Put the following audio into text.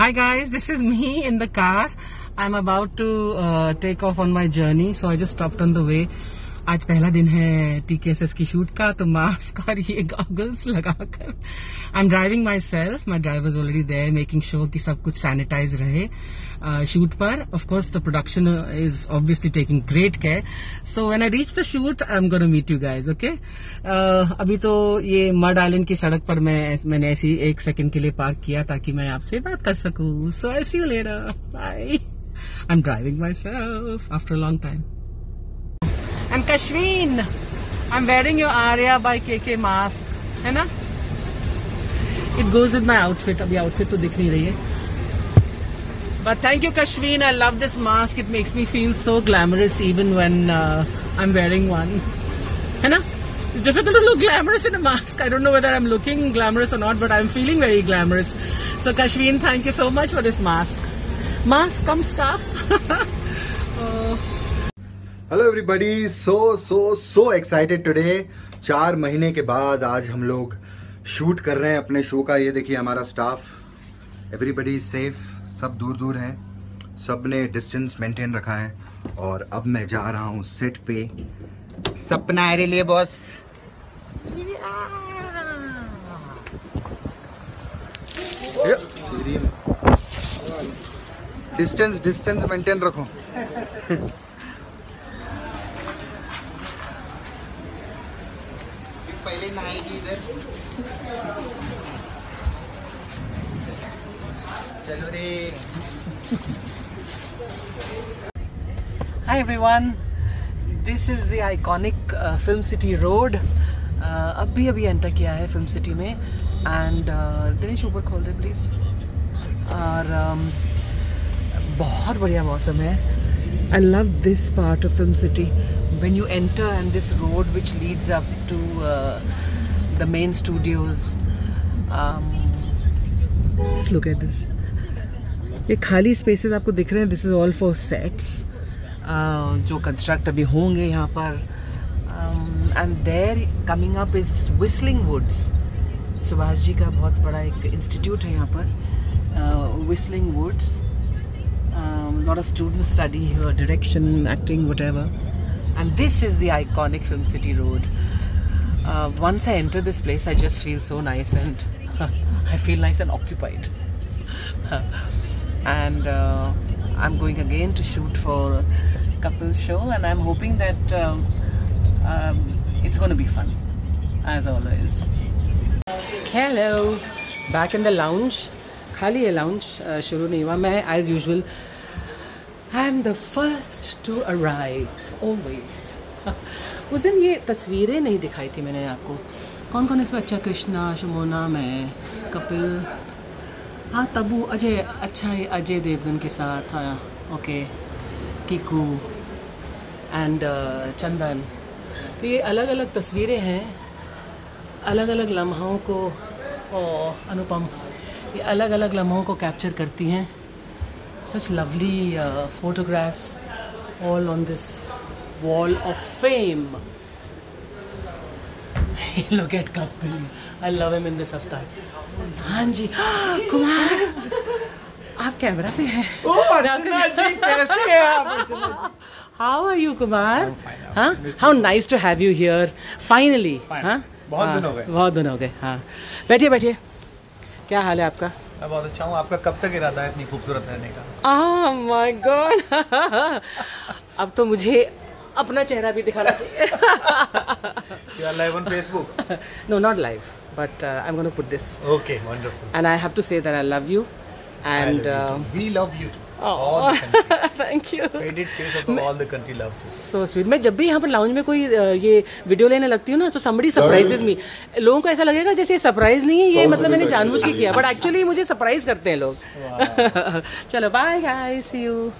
Hi guys, this is me in the car. I'm about to uh, take off on my journey, so I just stopped on the way. आज पहला दिन है टीकेएसएस की shoot का तो mask और ये गॉगल्स लगाकर I am driving myself my driver already there making sure कि सब कुछ सैनिटाइज रहे शूट पर. Of course the production is obviously taking great care so when I reach the shoot I am gonna meet you guys okay अभी तो ये mud island की सड़क पर मैं मैंने ऐसी एक सेकंड के लिए पार्क किया ताकि मैं आपसे बात कर सकूँ. So I see you bye I am driving myself after long time I'm Kashmeen. I'm wearing your Arya by KK mask. है ना? It goes with my outfit. अभी outfit तो दिख नहीं रही है. But thank you Kashmeen. I love this mask. It makes me feel so glamorous even when uh, I'm wearing one. है ना? It's difficult to look glamorous in a mask. I don't know whether I'm looking glamorous or not, but I'm feeling very glamorous. So Kashmeen, thank you so much for this mask. Mask come scarf. oh. Hello everybody so so so excited today चार महीने के बाद आज हम लोग shoot कर रहे हैं अपने शो का। ये देखिए हमारा स्टाफ एवरीबडी सेफ़ सब दूर दूर है। सबने डिस्टेंस मेंटेन रखा है। और अब मैं जा रहा हूँ सेट पे। सपना अरे लिए बॉस डिस्टेंस डिस्टेंस मेंटेन रखो। पहले नहाएगी इधर। चलो रे। Hi everyone, this is the iconic uh, Film City Road. Uh, अभी अभी एंटर किया है फ़िल्म सिटी में। एंड दिनेश ऊपर खोल दे प्लीज़ और um, बहुत बढ़िया मौसम है। I love this part of film city when you enter and this road which leads up to uh, the main studios um, just look at this ये खाली स्पेसेस आपको दिख रहे हैं this is all for sets जो construct अभी होंगे यहाँ पर and there coming up is Whistling Woods Subhash ji का बहुत बड़ा एक इंस्टीट्यूट है यहाँ पर Whistling Woods lot of students study here direction acting whatever and this is the iconic Film City Road. Uh, once I enter this place, I just feel so nice and I feel nice and occupied. and uh, I'm going again to shoot for a couples show, and I'm hoping that um, um, it's going to be fun, as always. Hello, back in the lounge. खाली है lounge शुरू नहीं हुआ मैं as usual I am the first to arrive always उस दिन ये तस्वीरें नहीं दिखाई थी मैंने आपको। कौन कौन इसमें? अच्छा कृष्णा शुमोना मैं कपिल। हाँ तबू अजय अच्छा है अजय देवगन के साथ हाँ ओके। किकू एंड चंदन। तो ये अलग अलग तस्वीरें हैं। अलग अलग लम्हों को ओ, अनुपम। ये अलग अलग लम्हों को कैप्चर करती हैं। Such lovely uh, photographs all on this wall of fame. Look at Kapil. I love him in this avatar. हाँ जी कुमार आप कैमरा पे हैं? कैसे हैं आप हाउ आर यू कुमार हाँ how nice to have you here finally हाँ बहुत दिन हो गए। बहुत दिन हो गए हाँ। बैठिए बैठिए। क्या हाल है आपका? मैं बहुत अच्छा हूँ। आपका कब तक इरादा है इतनी खूबसूरत रहने का? Oh गॉड अब तो मुझे अपना चेहरा भी दिखाना चाहिए। Live on Facebook no not live but I am gonna put this okay wonderful and I have to say that I love you uh, we love you oh, thank you. So sweet. मैं जब भी यहाँ पर lounge में कोई ये video लेने लगती हूँ ना तो समबडी सरप्राइजेज मी लोगों को ऐसा लगेगा जैसे ये सरप्राइज़ नहीं है ये मतलब मैंने जानबूझ के किया बट एक्चुअली मुझे सरप्राइज़ करते हैं लोग. चलो बाय गाइस सी यू